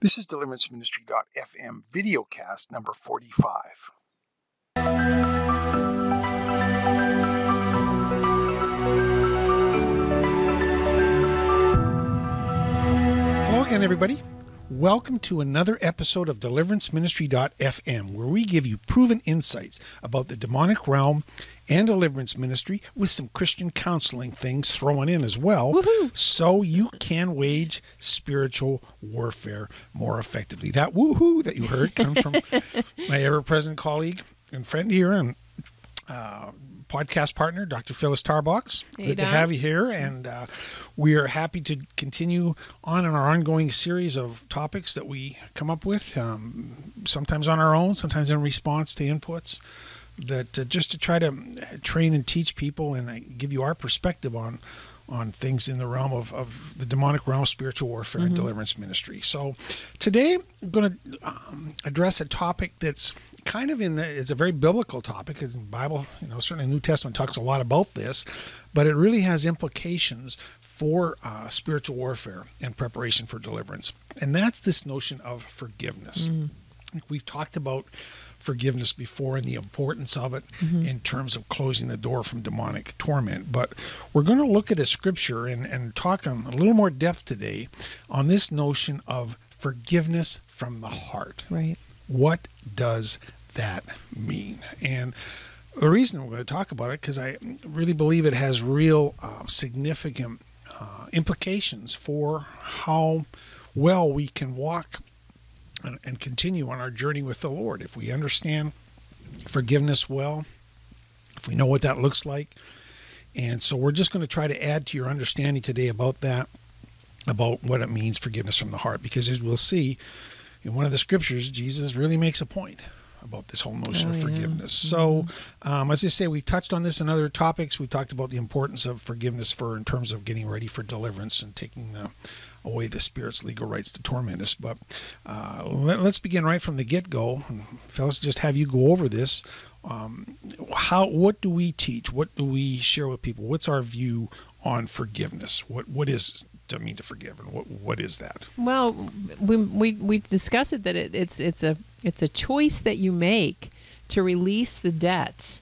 This is deliveranceministry.fm videocast number 45. Hello again, everybody. Welcome to another episode of DeliveranceMinistry.fm, where we give you proven insights about the demonic realm and deliverance ministry with some Christian counseling things thrown in as well, Woohoo. so you can wage spiritual warfare more effectively. That woohoo that you heard comes from my ever present colleague and friend here and uh, podcast partner, Dr. Phyllis Tarbox. Hey, Good to have you here, and uh, we are happy to continue on in our ongoing series of topics that we come up with, um, sometimes on our own, sometimes in response to inputs. That uh, just to try to train and teach people and uh, give you our perspective on on things in the realm of, of the demonic realm, spiritual warfare, and deliverance ministry. So today I'm going to um, address a topic that's kind of in the it's a very biblical topic. It's in Bible, you know, certainly the New Testament talks a lot about this, but it really has implications for uh, spiritual warfare and preparation for deliverance, and that's this notion of forgiveness. We've talked about forgiveness before and the importance of it in terms of closing the door from demonic torment. But we're going to look at a scripture and, and talk on a little more depth today on this notion of forgiveness from the heart. Right. What does that mean? And the reason we're going to talk about it because I really believe it has real uh, significant uh, implications for how well we can walk and, and continue on our journey with the Lord. If we understand forgiveness well, if we know what that looks like. And so we're just going to try to add to your understanding today about that, about what it means forgiveness from the heart. Because as we'll see in one of the scriptures, Jesus really makes a point about this whole notion Oh, of yeah. forgiveness. So, um, as I say, we touched on this in other topics. We talked about the importance of forgiveness for in terms of getting ready for deliverance and taking the, away the spirit's legal rights to torment us. But uh, let, us begin right from the get go. Phyllis, just have you go over this. Um, how? What do we teach? What do we share with people? What's our view on forgiveness? What What is I mean to forgive, and what what is that? Well, we we we discussed it that it, it's it's a it's a choice that you make to release the debts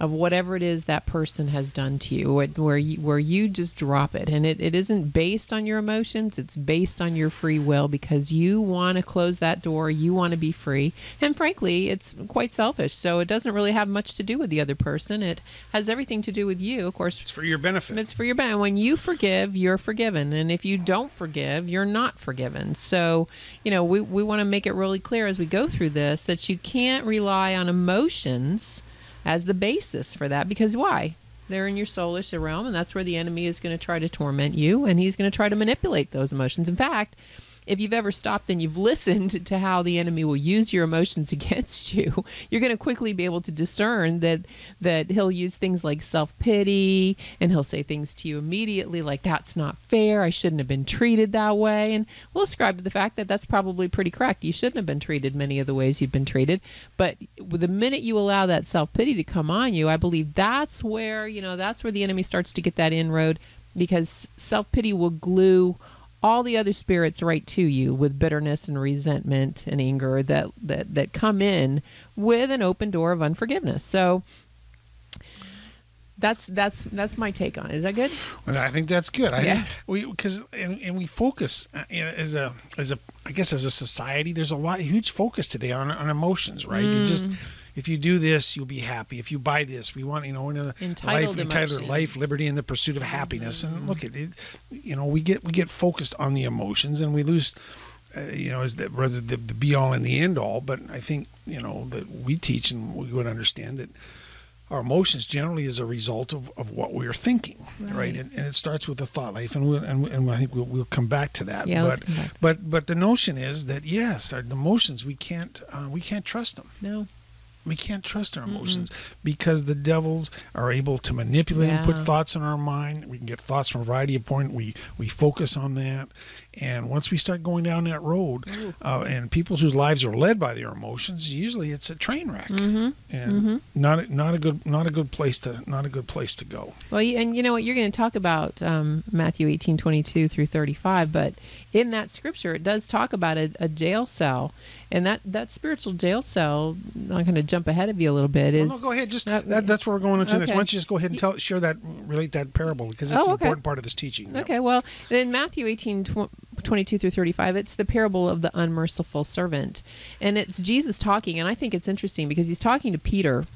of whatever it is that person has done to you, where you where you just drop it, and it, it isn't based on your emotions. It's based on your free will because you want to close that door. You want to be free, and frankly, it's quite selfish. So it doesn't really have much to do with the other person. It has everything to do with you, of course. It's for your benefit. It's for your benefit. When you forgive, you're forgiven. And if you don't forgive, you're not forgiven. So, you know, we, we want to make it really clear as we go through this that you can't rely on emotions as the basis for that because why? They're in your soulish realm, and that's where the enemy is going to try to torment you, and he's going to try to manipulate those emotions. In fact, if you've ever stopped and you've listened to how the enemy will use your emotions against you, you're going to quickly be able to discern that that he'll use things like self-pity and he'll say things to you immediately like that's not fair, I shouldn't have been treated that way, and we'll ascribe to the fact that that's probably pretty correct. You shouldn't have been treated many of the ways you've been treated, but the minute you allow that self-pity to come on you, I believe that's where, you know, that's where the enemy starts to get that inroad because self-pity will glue all the other spirits right to you with bitterness and resentment and anger that that that come in with an open door of unforgiveness. So that's that's that's my take on it. Is that good? And I think that's good. I Yeah. we because and, and we focus uh, you know, as a as a I guess as a society. There's a lot huge focus today on on emotions, right? You just Mm. If you do this, you'll be happy. If you buy this, we want you know in a Entitled life entitled life, liberty, and the pursuit of happiness. And look at it, you know we get we get focused on the emotions and we lose. Uh, you know, is that rather the, the be all and the end all? But I think you know that we teach and we would understand that our emotions generally is a result of, of what we're thinking, right? Right. And, and it starts with the thought life, and we'll, and, and I think we'll, we'll come back to that. Yeah, but but but the notion is that yes, our emotions we can't uh, we can't trust them. No. We can't trust our emotions because the devils are able to manipulate and put thoughts in our mind. We can get thoughts from a variety of point. We we focus on that, And once we start going down that road, uh, and people whose lives are led by their emotions, usually it's a train wreck, Mm-hmm. and not a, not a good not a good place to not a good place to go. Well, and you know what? You're going to talk about um, Matthew 18, 22 through 35, but in that scripture, it does talk about a, a jail cell. And that, that spiritual jail cell, I'm going to jump ahead of you a little bit, Well, no, go ahead. Just Uh, that, that's where we're going into next. Why don't you just go ahead and tell share that relate that parable because it's Oh, an important part of this teaching. Yeah. Okay, well, in Matthew 18, tw- 22 through 35, it's the parable of the unmerciful servant. And it's Jesus talking, and I think it's interesting because he's talking to Peter.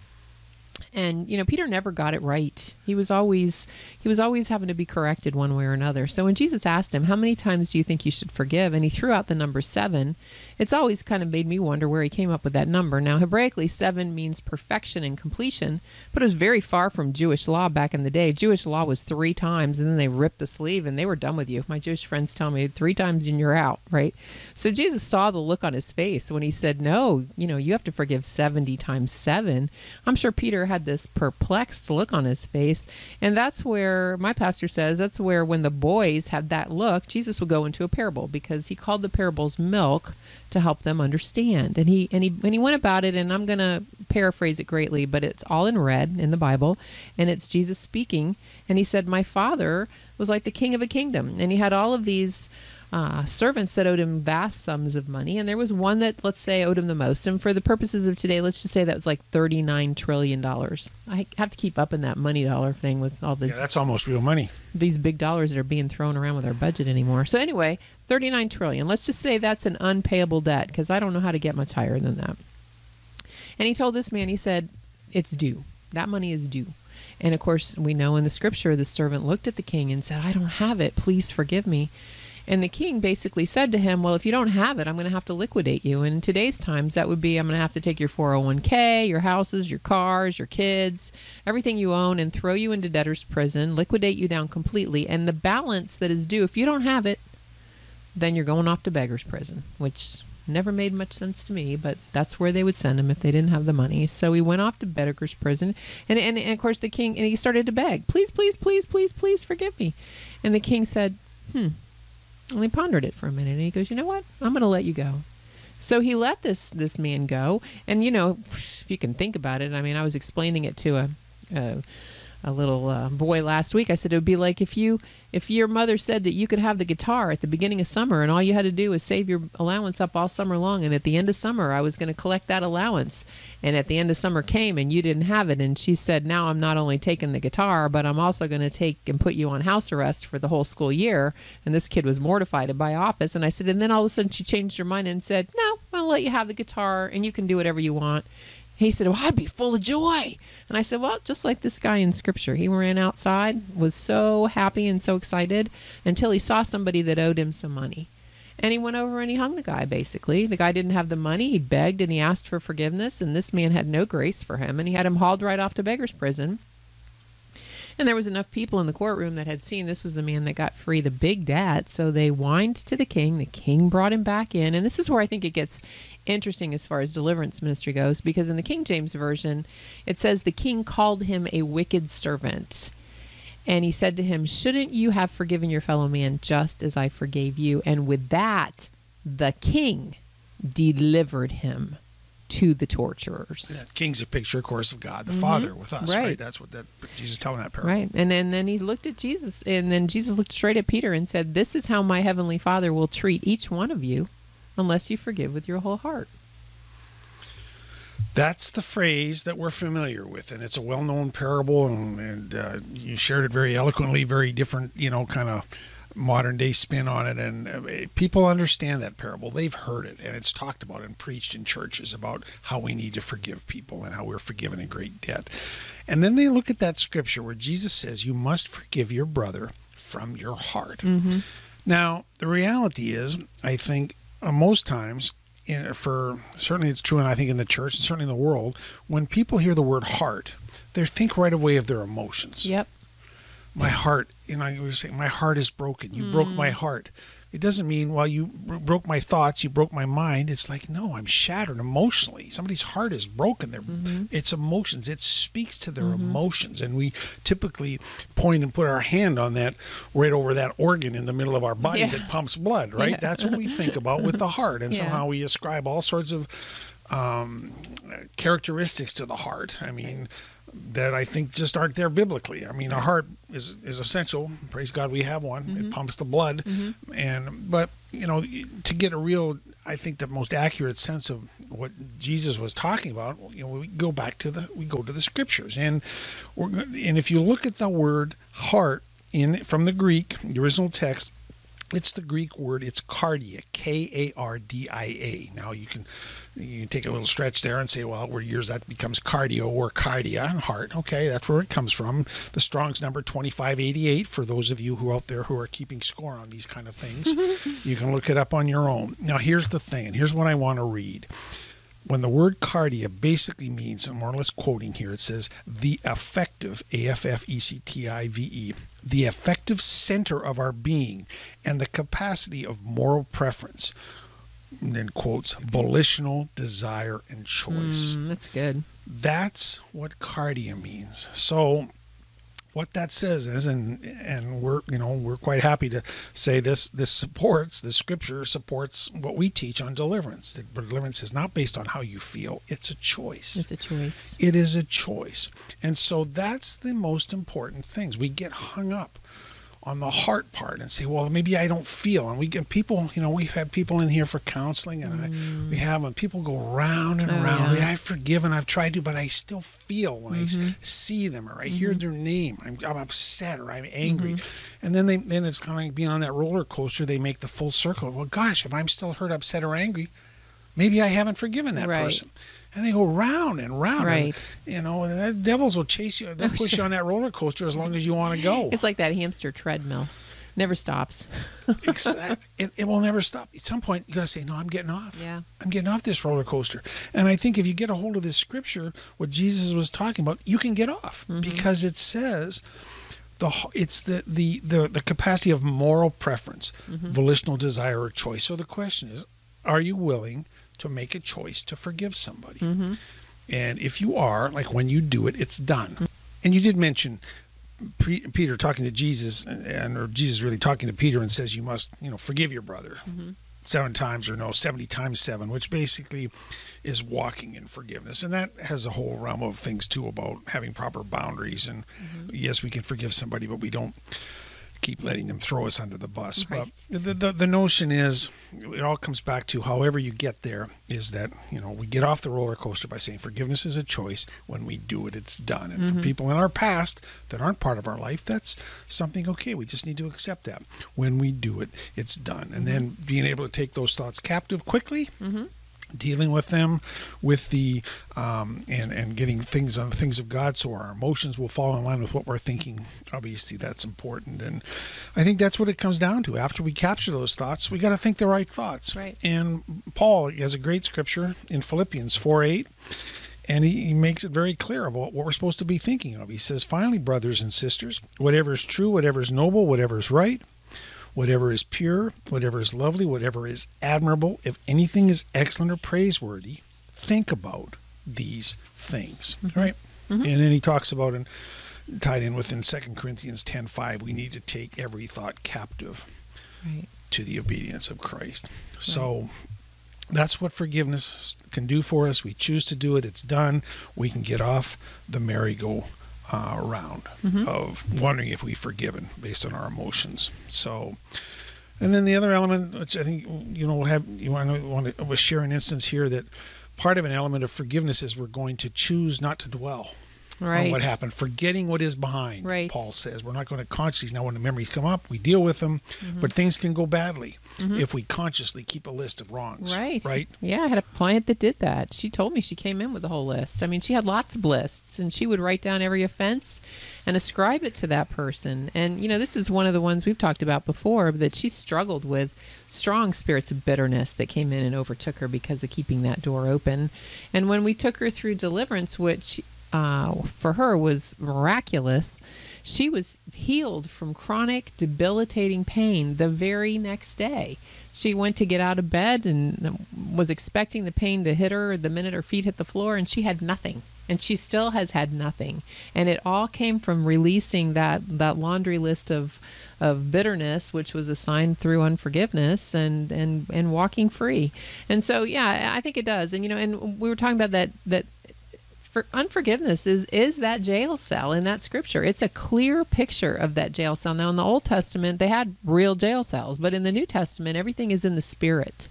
And you know, Peter never got it right. He was always he was always having to be corrected one way or another. So when Jesus asked him, "How many times do you think you should forgive?" and he threw out the number 7, it's always kind of made me wonder where he came up with that number. Now, Hebraically, 7 means perfection and completion, but it was very far from Jewish law back in the day. Jewish law was 3 times and then they ripped the sleeve and they were done with you. My Jewish friends tell me 3 times and you're out, right? So Jesus saw the look on his face when he said, "No, you know, you have to forgive 70 times 7." I'm sure Peter had this perplexed look on his face, and that's where my pastor says that's where when the boys had that look, Jesus would go into a parable because he called the parables milk to help them understand. And he and he and he went about it and I'm going to paraphrase it greatly, but it's all in red in the Bible and it's Jesus speaking and he said my father was like the king of a kingdom and he had all of these uh, servants that owed him vast sums of money, and there was one that, let's say, owed him the most. And for the purposes of today, let's just say that was like thirty-nine trillion dollars. I have to keep up in that money dollar thing with all these Yeah, that's almost real money. these big dollars that are being thrown around with our budget anymore. So anyway, 39 trillion. Let's just say that's an unpayable debt because I don't know how to get much higher than that. And he told this man, he said, it's due. That money is due. And of course, we know in the scripture, the servant looked at the king and said, I don't have it. Please forgive me. And the king basically said to him, Well, if you don't have it, I'm going to have to liquidate you. And in today's times, that would be I'm going to have to take your 401k, your houses, your cars, your kids, everything you own, and throw you into debtor's prison, liquidate you down completely. And the balance that is due, if you don't have it, then you're going off to beggar's prison, which never made much sense to me, but that's where they would send him if they didn't have the money. So he went off to beggar's prison, and, and, and of course the king and he started to beg, please, please, please, please, please forgive me. And the king said, hmm. And he pondered it for a minute, and he goes, you know what? I'm going to let you go. So he let this this man go, and you know, if you can think about it, I mean, I was explaining it to a. a a little uh, boy last week. I said it would be like if you if your mother said that you could have the guitar at the beginning of summer and all you had to do was save your allowance up all summer long. And at the end of summer I was going to collect that allowance. And at the end of summer came and you didn't have it. And she said now I'm not only taking the guitar but I'm also going to take and put you on house arrest for the whole school year. And this kid was mortified at my office. And I said and then all of a sudden she changed her mind and said no I'll let you have the guitar and you can do whatever you want he said, Well, I'd be full of joy. And I said, Well, just like this guy in scripture, he ran outside, was so happy and so excited until he saw somebody that owed him some money. And he went over and he hung the guy, basically. The guy didn't have the money. He begged and he asked for forgiveness, and this man had no grace for him, and he had him hauled right off to beggar's prison. And there was enough people in the courtroom that had seen this was the man that got free the big debt. So they whined to the king. The king brought him back in. And this is where I think it gets interesting as far as deliverance ministry goes, because in the King James Version, it says the king called him a wicked servant. And he said to him, Shouldn't you have forgiven your fellow man just as I forgave you? And with that, the king delivered him to the torturers. That king's a picture, of course, of God, the Father with us, right. Mm-hmm. Right. That's what that Jesus is telling that parable. Right. And then, then he looked at Jesus, and then Jesus looked straight at Peter and said, This is how my heavenly Father will treat each one of you unless you forgive with your whole heart. That's the phrase that we're familiar with, and it's a well-known parable, and, and uh, you shared it very eloquently, very different, you know, kind of modern day spin on it, and uh, people understand that parable. They've heard it, and it's talked about and preached in churches about how we need to forgive people and how we're forgiven in great debt. And then they look at that scripture where Jesus says, "You must forgive your brother from your heart." Now, the reality is, I think uh, most times, in, for certainly it's true, and I think in the church and certainly in the world, when people hear the word heart, they think right away of their emotions. Yep. My heart, you know, I was saying, my heart is broken. You broke my hmm. heart. It doesn't mean, well, you broke my thoughts, you broke my mind. It's like, no, I'm shattered emotionally. Somebody's heart is broken. They're, mm-hmm. It's emotions. It speaks to their mm-hmm. emotions. And we typically point and put our hand on that, right over that organ in the middle of our body Yeah. that pumps blood, right? Yeah. That's what we think about with the heart. And Yeah. somehow we ascribe all sorts of um, characteristics to the heart. I mean, that I think just aren't there biblically. I mean, a heart is is essential. Praise God, we have one. Mm-hmm. It pumps the blood, and but you know, to get a real, I think the most accurate sense of what Jesus was talking about, you know, we go back to the we go to the scriptures, and we're and if you look at the word heart in from the Greek, the original text, it's the Greek word. It's kardia, K A R D I A. Now you can you can take a little stretch there and say, well, over years that becomes cardio or cardia and heart. Okay, that's where it comes from. The Strong's number twenty five eighty eight. For those of you who out there who are keeping score on these kind of things, you can look it up on your own. Now here's the thing, and here's what I want to read. When the word kardia basically means, and more or less quoting here, it says the affective, A F F E C T I V E, the affective center of our being and the capacity of moral preference. And then quotes, volitional desire and choice. Mm, that's good. That's what kardia means. So what that says is and and we're you know we're quite happy to say this this supports the scripture supports what we teach on deliverance. That deliverance is not based on how you feel. It's a choice. It's a choice. it is a choice. And so that's the most important things. We get hung up on the heart part and say well maybe i don't feel. And we get people you know we've had people in here for counseling and I, we have and people go round and Oh, round. yeah. i've forgiven i've tried to but i still feel when Mm-hmm. see them or i hear their name. I'm, I'm upset or i'm angry. Mm-hmm. and then they then it's kind of like being on that roller coaster they make the full circle. Well gosh if i'm still hurt upset or angry maybe i haven't forgiven that Right. person and they go round and round. and, Right. you know, and the devils will chase you. They'll Oh, push you on that roller coaster as long as you want to go. It's like that hamster treadmill. Never stops. exactly. It, it will never stop. At some point, you got to say, no, I'm getting off. Yeah. I'm getting off this roller coaster. And I think if you get a hold of this scripture, what Jesus was talking about, you can get off Mm-hmm. because it says the it's the, the, the, the capacity of moral preference, Mm-hmm. volitional desire, or choice. So the question is, are you willing to make a choice to forgive somebody? Mm-hmm. And if you are, like when you do it, it's done. And you did mention Peter talking to Jesus, and or Jesus really talking to Peter, and says you must, you know, forgive your brother seven times or no, seventy times seven, which basically is walking in forgiveness, and that has a whole realm of things too about having proper boundaries. And yes, we can forgive somebody, but we don't keep letting them throw us under the bus. Right. But the, the the notion is, it all comes back to however you get there. Is that you know we get off the roller coaster by saying forgiveness is a choice. When we do it, it's done. And for mm-hmm. people in our past that aren't part of our life, that's something okay. We just need to accept that. When we do it, it's done. And mm-hmm. then being able to take those thoughts captive quickly mm-hmm. Dealing with them with the um, and and getting things on the things of God so our emotions will fall in line with what we're thinking obviously that's important and I think that's what it comes down to after we capture those thoughts we got to think the right thoughts Right. and Paul has a great scripture in Philippians 4 8 and he, he makes it very clear about what we're supposed to be thinking of. He says, Finally, brothers and sisters, whatever is true, whatever is noble, whatever is right, whatever is pure, whatever is lovely, whatever is admirable, if anything is excellent or praiseworthy, think about these things. Mm-hmm. Right? Mm-hmm. And then he talks about and tied in within Second Corinthians ten five, we need to take every thought captive Right. to the obedience of Christ. So that's what forgiveness can do for us. We choose to do it, it's done. We can get off the merry-go uh, round of wondering if we've forgiven based on our emotions. So, and then the other element, which I think you know, we'll have you want to want to share an instance here that part of an element of forgiveness is we're going to choose not to dwell on Right. what happened, forgetting what is behind. Right. Paul says we're not going to consciously now when the memories come up, we deal with them, Mm-hmm. but things can go badly if we consciously keep a list of wrongs. Right. Right. Yeah, I had a client that did that. She told me she came in with a whole list. I mean, she had lots of lists and she would write down every offense and ascribe it to that person. And, you know, this is one of the ones we've talked about before that she struggled with strong spirits of bitterness that came in and overtook her because of keeping that door open. And when we took her through deliverance, which uh, for her was miraculous. She was healed from chronic, debilitating pain the very next day. She went to get out of bed and was expecting the pain to hit her the minute her feet hit the floor, and she had nothing. And she still has had nothing. And it all came from releasing that, that laundry list of of bitterness, which was assigned through unforgiveness and, and, and walking free. And so, yeah, I think it does. And, you know, and we were talking about that, that for unforgiveness is is that jail cell in that scripture. It's a clear picture of that jail cell. Now in the Old Testament they had real jail cells, but in the New Testament everything is in the spirit.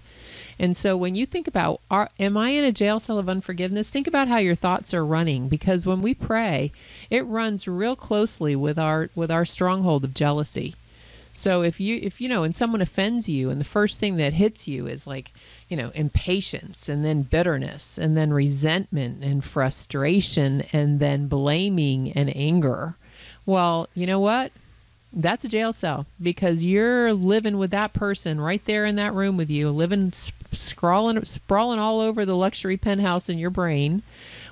And so when you think about are, am I in a jail cell of unforgiveness? Think about how your thoughts are running because when we pray, it runs real closely with our with our stronghold of jealousy. So if you if you know and someone offends you and the first thing that hits you is like, you know, impatience and then bitterness and then resentment and frustration and then blaming and anger. Well, you know what? That's a jail cell because you're living with that person right there in that room with you, living scrawling sprawling all over the luxury penthouse in your brain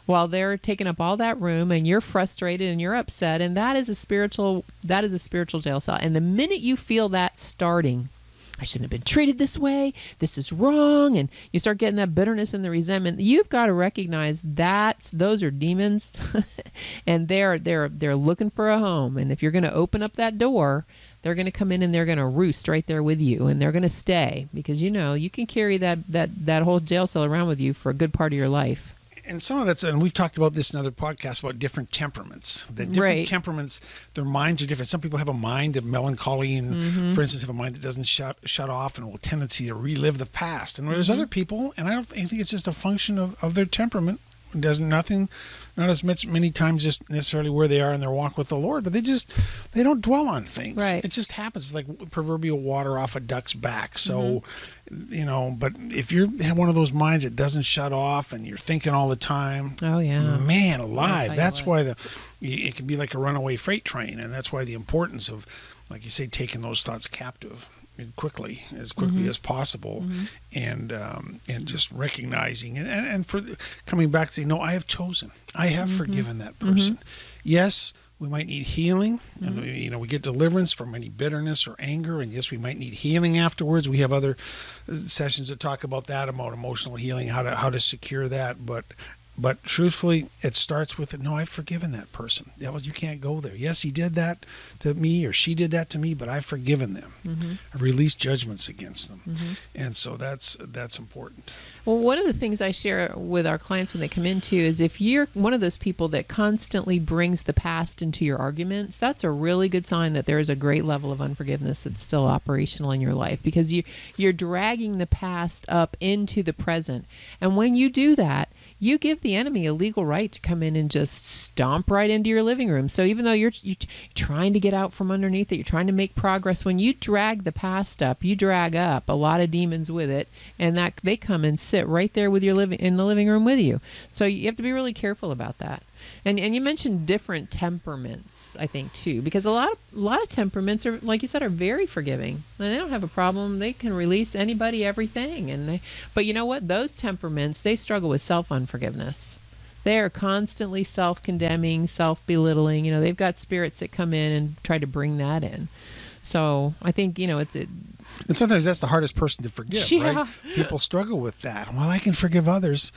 while they're taking up all that room and you're frustrated and you're upset and that is a spiritual that is a spiritual jail cell and the minute you feel that starting I shouldn't have been treated this way. This is wrong. And you start getting that bitterness and the resentment. You've got to recognize that those are demons and they're they're they're looking for a home. And if you're going to open up that door, they're going to come in and they're going to roost right there with you and they're going to stay because you know, you can carry that that that whole jail cell around with you for a good part of your life and some of that's and we've talked about this in other podcasts about different temperaments the different right. temperaments their minds are different some people have a mind of melancholy and mm-hmm. for instance have a mind that doesn't shut shut off and will tendency to relive the past and there's mm-hmm. other people and i don't I think it's just a function of, of their temperament it does nothing not as much many times just necessarily where they are in their walk with the Lord, but they just they don't dwell on things. Right. It just happens like proverbial water off a duck's back. So, mm-hmm. you know, but if you have one of those minds that doesn't shut off and you're thinking all the time, oh yeah, man alive. That's, that's why the it can be like a runaway freight train, and that's why the importance of, like you say, taking those thoughts captive quickly as quickly mm-hmm. as possible mm-hmm. and um, and just recognizing and, and, and for coming back to you know I have chosen I have mm-hmm. forgiven that mm-hmm. person yes we might need healing and mm-hmm. you know we get deliverance from any bitterness or anger and yes we might need healing afterwards we have other uh, sessions that talk about that about emotional healing how to how to secure that but but truthfully, it starts with no, I've forgiven that person. Yeah, well, you can't go there. Yes, he did that to me or she did that to me, but I've forgiven them. Mm-hmm. I've released judgments against them. Mm-hmm. And so that's that's important. Well, one of the things I share with our clients when they come into is if you're one of those people that constantly brings the past into your arguments, that's a really good sign that there is a great level of unforgiveness that's still operational in your life because you you're dragging the past up into the present. And when you do that, you give the enemy a legal right to come in and just stomp right into your living room. So even though you're, you're trying to get out from underneath it, you're trying to make progress. When you drag the past up, you drag up a lot of demons with it, and that they come and sit right there with your living in the living room with you. So you have to be really careful about that. And and you mentioned different temperaments, I think too, because a lot of a lot of temperaments are like you said are very forgiving. And they don't have a problem. They can release anybody, everything. And they but you know what? Those temperaments, they struggle with self unforgiveness. They are constantly self condemning, self belittling. You know, they've got spirits that come in and try to bring that in. So I think, you know, it's it, and sometimes that's the hardest person to forgive, yeah. right? People struggle with that. Well, I can forgive others,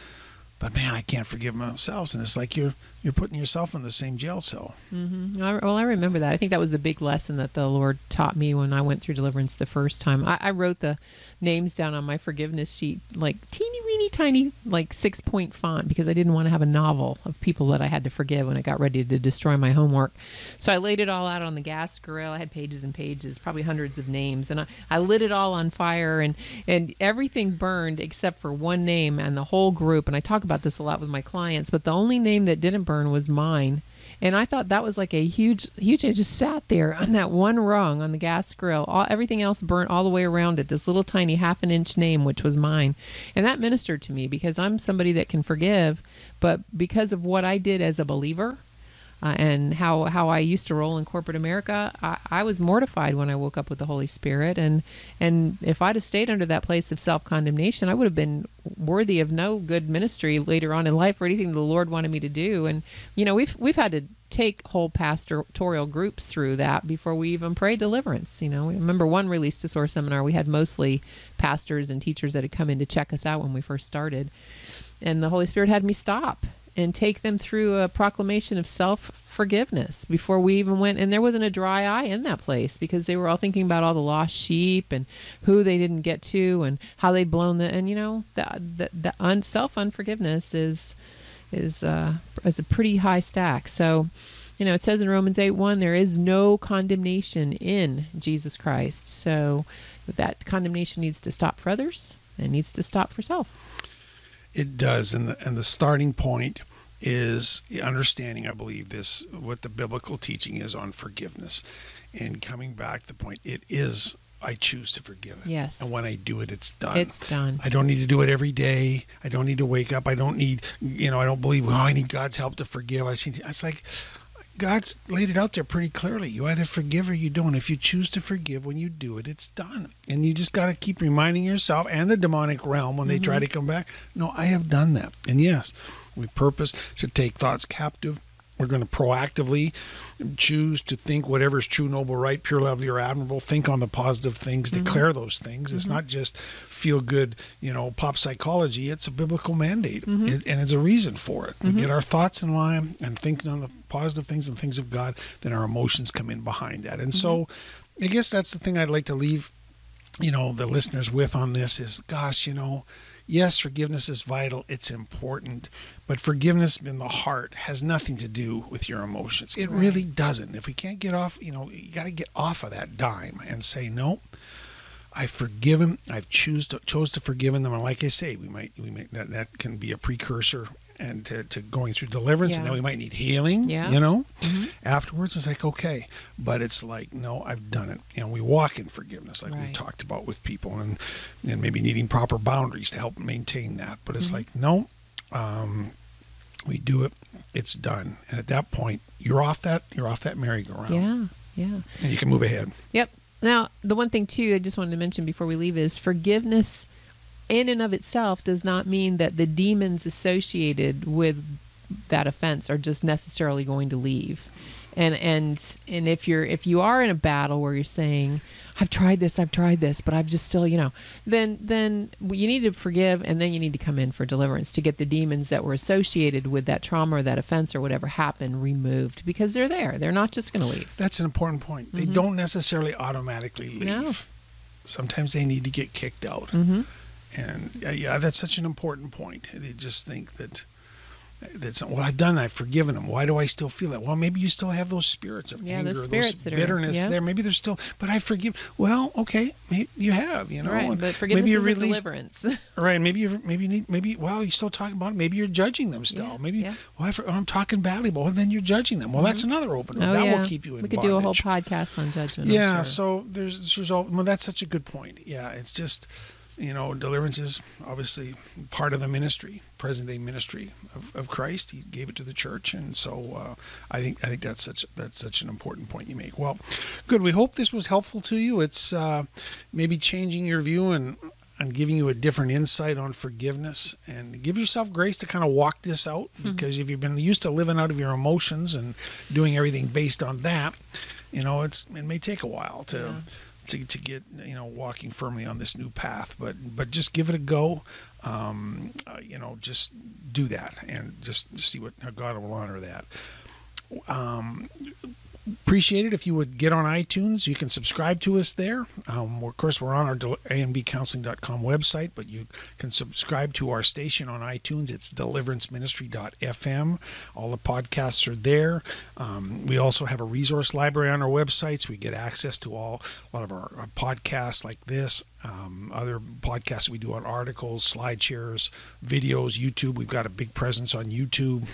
but man, I can't forgive myself. And it's like you're you're putting yourself in the same jail cell. Mm-hmm. Well, I remember that. I think that was the big lesson that the Lord taught me when I went through deliverance the first time. I, I wrote the names down on my forgiveness sheet, like teeny weeny tiny, like six point font, because I didn't want to have a novel of people that I had to forgive when I got ready to destroy my homework. So I laid it all out on the gas grill. I had pages and pages, probably hundreds of names, and I, I lit it all on fire, and and everything burned except for one name and the whole group. And I talk about this a lot with my clients, but the only name that didn't burn was mine and I thought that was like a huge, huge. It just sat there on that one rung on the gas grill. All everything else burnt all the way around it. This little tiny half an inch name, which was mine, and that ministered to me because I'm somebody that can forgive, but because of what I did as a believer, uh, and how how I used to roll in corporate America, I, I was mortified when I woke up with the Holy Spirit, and and if I'd have stayed under that place of self condemnation, I would have been worthy of no good ministry later on in life or anything the Lord wanted me to do. And you know, we've we've had to take whole pastoral groups through that before we even pray deliverance. You know, I remember one release to source seminar, we had mostly pastors and teachers that had come in to check us out when we first started. And the Holy Spirit had me stop and take them through a proclamation of self forgiveness before we even went. And there wasn't a dry eye in that place because they were all thinking about all the lost sheep and who they didn't get to and how they'd blown the. And you know, the the, the un, self unforgiveness is is uh, is a pretty high stack. So. You know, it says in Romans 8 1, there is no condemnation in Jesus Christ. So that condemnation needs to stop for others and needs to stop for self. It does, and the and the starting point is understanding. I believe this what the biblical teaching is on forgiveness, and coming back to the point. It is I choose to forgive it. Yes. And when I do it, it's done. It's done. I don't need to do it every day. I don't need to wake up. I don't need, you know, I don't believe, oh, I need God's help to forgive. I see, it's like, God's laid it out there pretty clearly. You either forgive or you don't. If you choose to forgive when you do it, it's done. And you just got to keep reminding yourself and the demonic realm when they mm-hmm. try to come back, no, I have done that. And yes, we purpose to take thoughts captive we're going to proactively choose to think whatever is true, noble, right, pure, lovely, or admirable. Think on the positive things, mm-hmm. declare those things. It's not just feel good, you know, pop psychology. It's a biblical mandate, mm-hmm. it, and it's a reason for it. We mm-hmm. get our thoughts in line and think on the positive things and things of God, then our emotions come in behind that. And so, mm-hmm. I guess that's the thing I'd like to leave, you know, the listeners with on this is, gosh, you know yes, forgiveness is vital, it's important, but forgiveness in the heart has nothing to do with your emotions. It right. really doesn't. If we can't get off, you know, you got to get off of that dime and say, no, I've forgiven. I've choose to, chose to forgive them. And like I say, we might, we might, that, that can be a precursor and to, to going through deliverance, yeah. and then we might need healing. Yeah. You know, mm-hmm. afterwards it's like okay, but it's like no, I've done it, and we walk in forgiveness, like right. we talked about with people, and and maybe needing proper boundaries to help maintain that. But it's mm-hmm. like no, um, we do it, it's done, and at that point you're off that you're off that merry-go-round. Yeah, yeah, and you can move ahead. Yep. Now the one thing too, I just wanted to mention before we leave is forgiveness in and of itself does not mean that the demons associated with that offense are just necessarily going to leave. And and and if you're if you are in a battle where you're saying, I've tried this, I've tried this, but I've just still, you know, then then you need to forgive and then you need to come in for deliverance to get the demons that were associated with that trauma or that offense or whatever happened removed because they're there. They're not just going to leave. That's an important point. Mm-hmm. They don't necessarily automatically leave. No. Sometimes they need to get kicked out. Mm-hmm. And uh, yeah, that's such an important point. They just think that that's well, I've done. I've forgiven them. Why do I still feel that? Well, maybe you still have those spirits of yeah, anger, those, spirits those bitterness are, yeah. there. Maybe there's still, but I forgive. Well, okay, maybe you have, you know. Right, but forgiveness maybe you is release, deliverance. right, maybe you maybe you need maybe well, you're still talking about it. Maybe you're judging them still. Yeah, maybe yeah. well, I, am talking badly, but well, then you're judging them. Well, mm-hmm. that's another opener. Oh, that will keep you in. We could bondage. do a whole podcast on judgment. Yeah, sure. so there's there's all. Well, that's such a good point. Yeah, it's just you know, deliverance is obviously part of the ministry, present day ministry of, of Christ. He gave it to the church, and so uh, I think I think that's such that's such an important point you make. Well, good. We hope this was helpful to you. It's uh, maybe changing your view and and giving you a different insight on forgiveness and give yourself grace to kind of walk this out mm-hmm. because if you've been used to living out of your emotions and doing everything based on that, you know, it's it may take a while to. Yeah to, to get you know walking firmly on this new path but but just give it a go. Um, uh, you know just do that and just see what how God will honor that. Um, appreciate it if you would get on iTunes. You can subscribe to us there. Um, of course, we're on our aandbcounseling.com website, but you can subscribe to our station on iTunes. It's deliveranceministry.fm. All the podcasts are there. Um, we also have a resource library on our website, so we get access to all a lot of our, our podcasts like this. Um, other podcasts we do on articles, slide shares, videos, YouTube. We've got a big presence on YouTube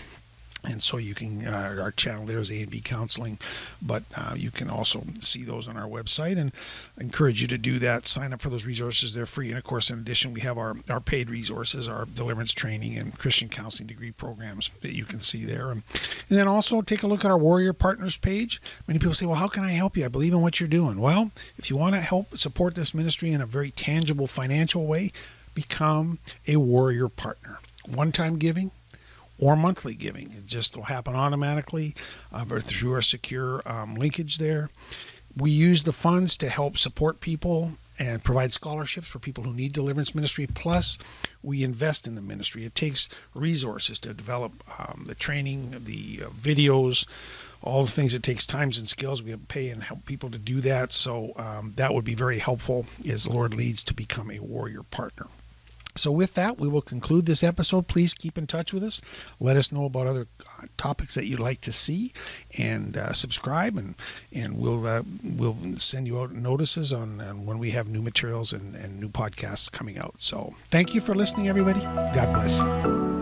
and so you can uh, our channel there is a and b counseling but uh, you can also see those on our website and encourage you to do that. Sign up for those resources. They're free. And of course in addition we have our, our paid resources our deliverance training and christian counseling degree programs that you can see there. And, and then also take a look at our warrior partners page. Many people say well how can i help you? I believe in what you're doing. Well if you want to help support this ministry in a very tangible financial way become a warrior partner. One-time giving or monthly giving. It just will happen automatically uh, through our secure um, linkage there. We use the funds to help support people and provide scholarships for people who need deliverance ministry. Plus, we invest in the ministry. It takes resources to develop um, the training, the uh, videos, all the things it takes times and skills. We have pay and help people to do that. So um, that would be very helpful as the Lord leads to become a warrior partner. So, with that, we will conclude this episode. Please keep in touch with us. Let us know about other uh, topics that you'd like to see, and uh, subscribe, and and we'll uh, we'll send you out notices on, on when we have new materials and, and new podcasts coming out. So, thank you for listening, everybody. God bless you.